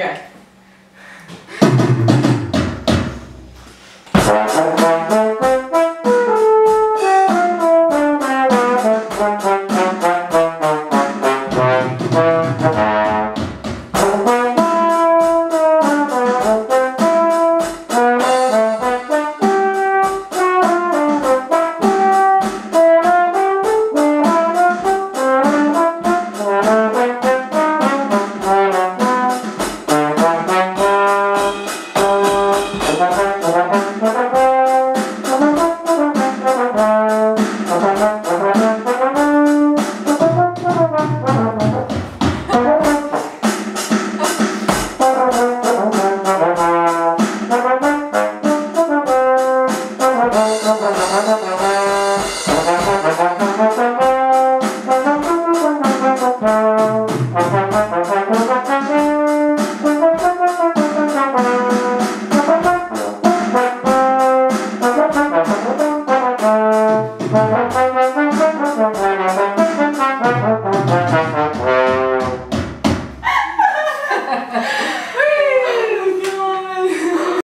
Okay. Gracias.